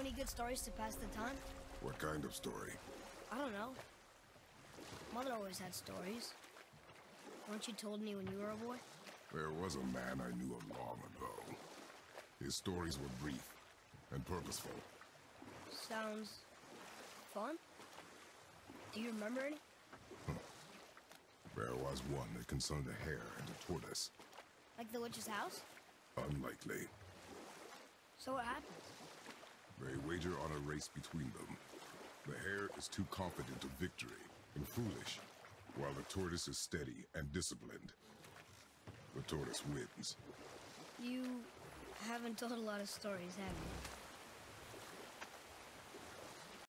any good stories to pass the time? What kind of story? I don't know. Mother always had stories. Weren't you told me when you were a boy? There was a man I knew of long ago. His stories were brief and purposeful. Sounds fun. Do you remember any? There was one that concerned a hare and a tortoise. Like the witch's house? Unlikely. So what happens? Wager on a race between them. The hare is too confident of victory and foolish, while the tortoise is steady and disciplined. The tortoise wins. You haven't told a lot of stories, have you?